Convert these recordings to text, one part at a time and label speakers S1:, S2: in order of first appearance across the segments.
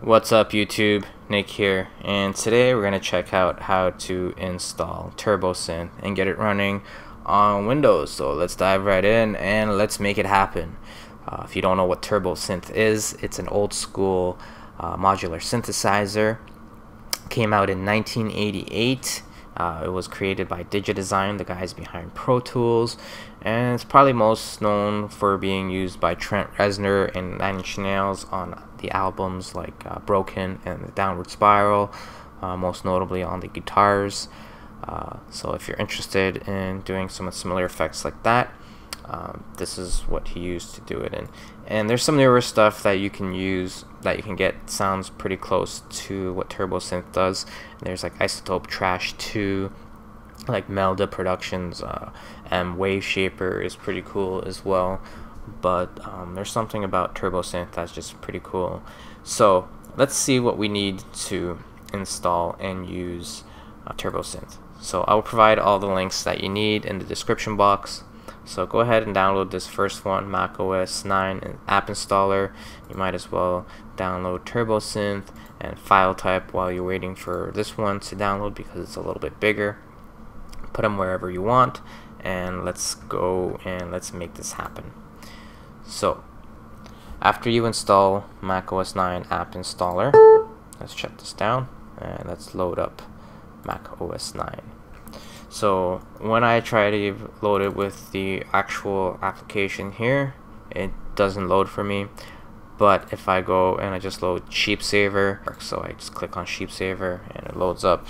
S1: What's up YouTube? Nick here and today we're going to check out how to install TurboSynth and get it running on Windows. So let's dive right in and let's make it happen. Uh, if you don't know what TurboSynth is, it's an old school uh, modular synthesizer. Came out in 1988. Uh, it was created by Digidesign, the guys behind Pro Tools, and it's probably most known for being used by Trent Reznor and Nine Inch Nails on the albums like uh, Broken and The Downward Spiral, uh, most notably on the guitars. Uh, so if you're interested in doing some similar effects like that, um, this is what he used to do it in. And there's some newer stuff that you can use that you can get sounds pretty close to what TurboSynth does. There's like iZotope Trash 2, like Melda Productions, uh, and Waveshaper is pretty cool as well but um, there's something about TurboSynth that's just pretty cool. So let's see what we need to install and use uh, TurboSynth. So I will provide all the links that you need in the description box. So go ahead and download this first one, Mac OS 9 app installer. You might as well download TurboSynth and FileType while you're waiting for this one to download because it's a little bit bigger. Put them wherever you want and let's go and let's make this happen. So, after you install Mac OS 9 app installer, let's shut this down and let's load up Mac OS 9. So, when I try to load it with the actual application here, it doesn't load for me. But if I go and I just load SheepSaver, so I just click on SheepSaver and it loads up.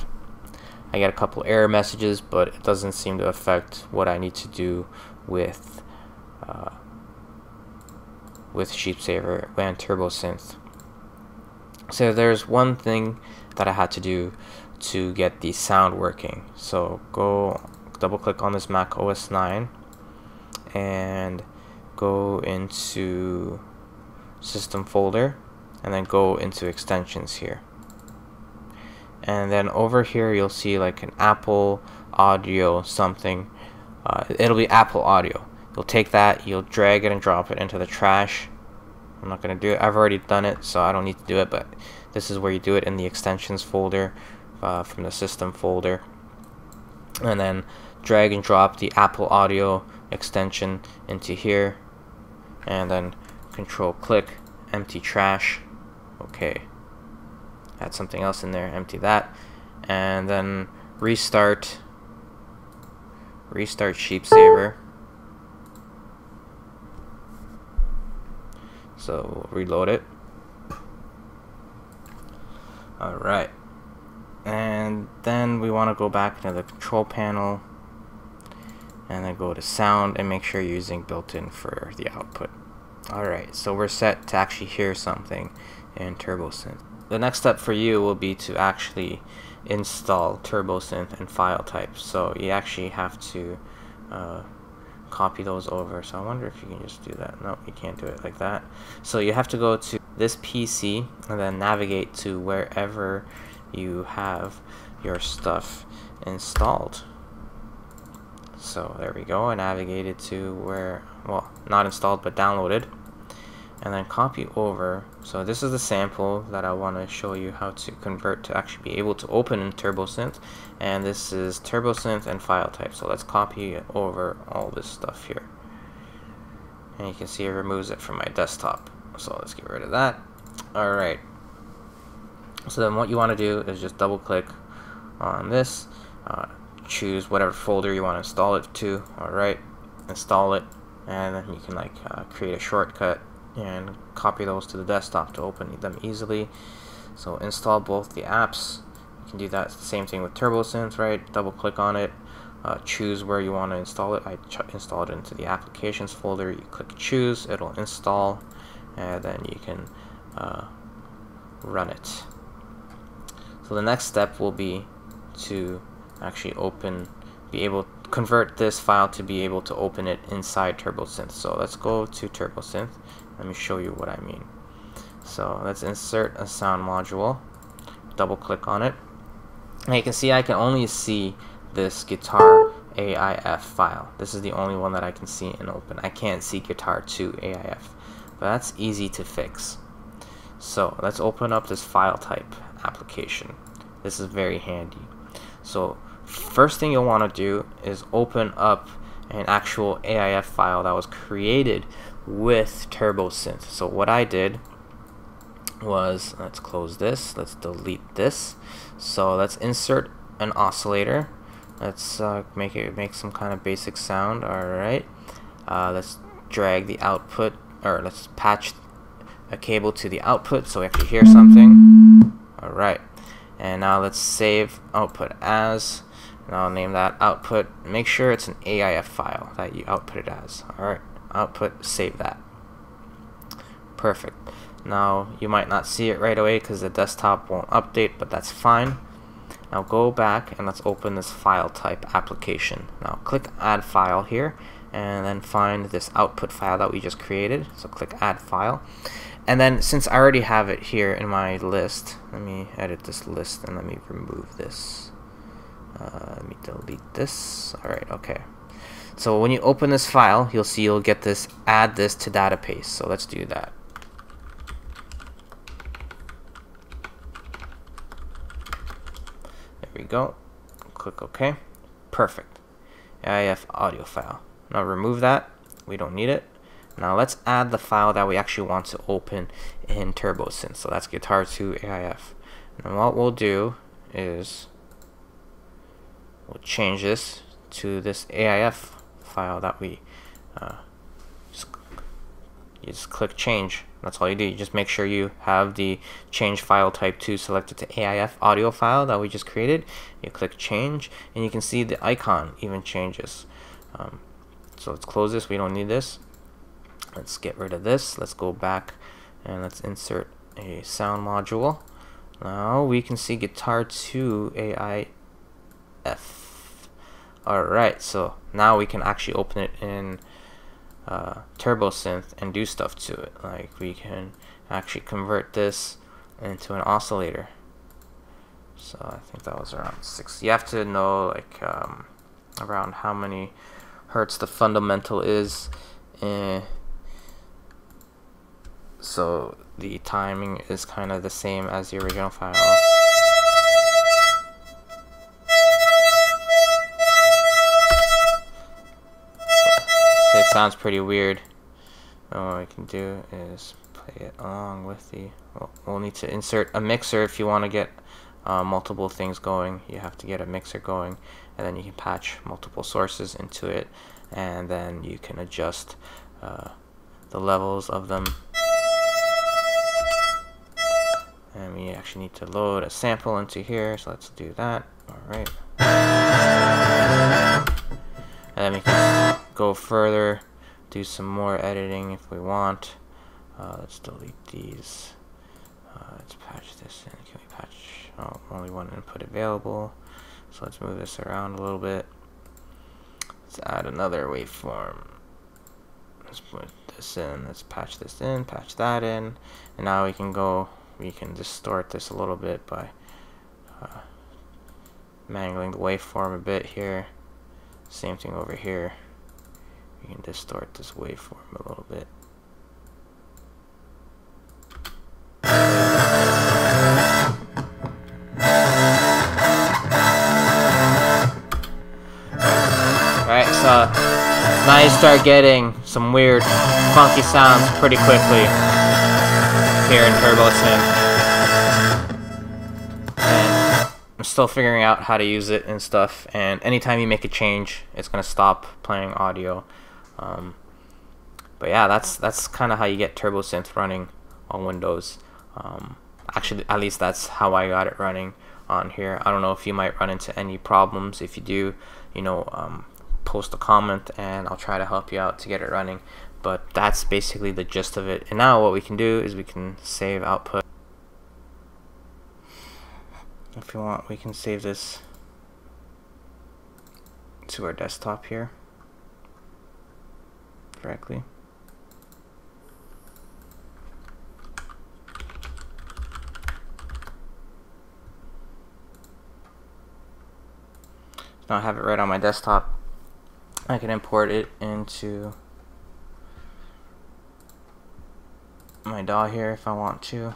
S1: I get a couple error messages, but it doesn't seem to affect what I need to do with uh, with SheepSaver and TurboSynth. So there's one thing that I had to do to get the sound working. So go double click on this Mac OS 9 and go into system folder and then go into extensions here. And then over here you'll see like an Apple audio something. Uh, it'll be Apple audio. You'll take that, you'll drag it and drop it into the trash. I'm not going to do it. I've already done it, so I don't need to do it, but this is where you do it in the extensions folder uh, from the system folder. And then drag and drop the Apple Audio extension into here. And then control click, empty trash. Okay. Add something else in there, empty that. And then restart, restart SheepSaver. so we'll reload it alright and then we want to go back into the control panel and then go to sound and make sure you're using built-in for the output alright so we're set to actually hear something in TurboSynth the next step for you will be to actually install TurboSynth and FileType so you actually have to uh, copy those over. So I wonder if you can just do that. No, you can't do it like that. So you have to go to this PC and then navigate to wherever you have your stuff installed. So there we go. I navigated to where, well, not installed but downloaded and then copy over. So this is the sample that I want to show you how to convert to actually be able to open in TurboSynth. And this is TurboSynth and FileType. So let's copy over all this stuff here. And you can see it removes it from my desktop. So let's get rid of that. Alright. So then what you want to do is just double click on this. Uh, choose whatever folder you want to install it to. Alright. Install it. And then you can like uh, create a shortcut and copy those to the desktop to open them easily. So install both the apps. You can do that same thing with TurboSynth, right? Double click on it, uh, choose where you want to install it. I install it into the applications folder. You click choose, it'll install, and then you can uh, run it. So the next step will be to actually open, be able convert this file to be able to open it inside TurboSynth. So let's go to TurboSynth let me show you what I mean. So let's insert a sound module. Double click on it. And you can see I can only see this guitar AIF file. This is the only one that I can see and open. I can't see guitar 2 AIF. But that's easy to fix. So let's open up this FileType application. This is very handy. So first thing you'll want to do is open up an actual AIF file that was created with TurboSynth. So what I did was, let's close this, let's delete this. So let's insert an oscillator. Let's uh, make it make some kind of basic sound. All right. Uh, let's drag the output, or let's patch a cable to the output so we actually hear something. Right. And now let's save output as, and I'll name that output. Make sure it's an AIF file that you output it as. All right. Output, save that. Perfect. Now you might not see it right away because the desktop won't update, but that's fine. Now go back and let's open this FileType application. Now click add file here and then find this output file that we just created. So click add file. And then since I already have it here in my list, let me edit this list and let me remove this. Uh, let me delete this. Alright, okay. So when you open this file, you'll see you'll get this add this to database. So let's do that. There we go. Click OK. Perfect. AIF audio file. Now remove that. We don't need it. Now let's add the file that we actually want to open in TurboSynth. So that's Guitar 2 AIF. And what we'll do is we'll change this to this AIF file that we uh, just, you just click change. That's all you do. You just make sure you have the change file type 2 selected to AIF audio file that we just created. You click change and you can see the icon even changes. Um, so let's close this. We don't need this. Let's get rid of this. Let's go back and let's insert a sound module. Now we can see Guitar 2 AIF. Alright, so now we can actually open it in uh, TurboSynth and do stuff to it. Like we can actually convert this into an oscillator. So I think that was around six. You have to know like um, around how many hertz the fundamental is. Eh, so the timing is kind of the same as the original file. So it sounds pretty weird. And what we can do is play it along with the. Well, we'll need to insert a mixer if you want to get uh, multiple things going. You have to get a mixer going, and then you can patch multiple sources into it, and then you can adjust uh, the levels of them and we actually need to load a sample into here so let's do that. Alright and then we can go further do some more editing if we want. Uh, let's delete these. Uh, let's patch this in. Can we patch? Oh only one input available. So let's move this around a little bit. Let's add another waveform. Let's put this in. Let's patch this in patch that in. And now we can go we can distort this a little bit by uh, mangling the waveform a bit here. Same thing over here. We can distort this waveform a little bit. Alright, so now you start getting some weird funky sounds pretty quickly here in TurboSynth. And I'm still figuring out how to use it and stuff. And anytime you make a change, it's gonna stop playing audio. Um, but yeah, that's that's kind of how you get TurboSynth running on Windows. Um, actually, at least that's how I got it running on here. I don't know if you might run into any problems. If you do, you know, um, post a comment and I'll try to help you out to get it running but that's basically the gist of it. And now what we can do is we can save output. If you want, we can save this to our desktop here directly. Now I have it right on my desktop. I can import it into my DAW here if I want to.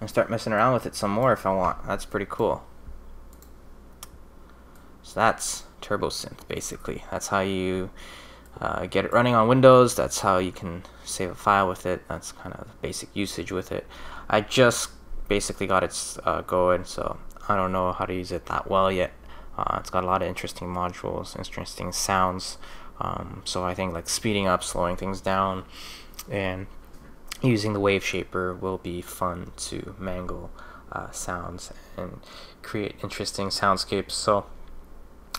S1: And start messing around with it some more if I want. That's pretty cool. So that's TurboSynth, basically. That's how you uh, get it running on Windows. That's how you can save a file with it. That's kind of the basic usage with it. I just basically got it uh, going, so I don't know how to use it that well yet. Uh, it's got a lot of interesting modules, interesting sounds. Um, so I think like speeding up, slowing things down, and using the wave shaper will be fun to mangle uh, sounds and create interesting soundscapes. So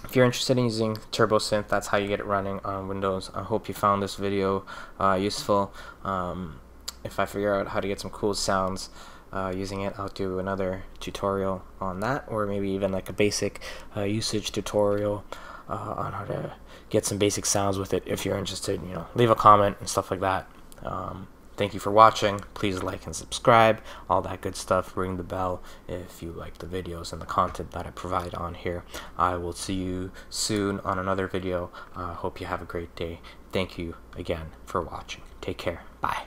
S1: if you're interested in using TurboSynth, that's how you get it running on Windows. I hope you found this video uh, useful. Um, if I figure out how to get some cool sounds uh, using it, I'll do another tutorial on that, or maybe even like a basic uh, usage tutorial uh, on how to get some basic sounds with it. If you're interested, you know, leave a comment and stuff like that. Um, Thank you for watching. Please like and subscribe, all that good stuff. Ring the bell if you like the videos and the content that I provide on here. I will see you soon on another video. I uh, hope you have a great day. Thank you again for watching. Take care. Bye.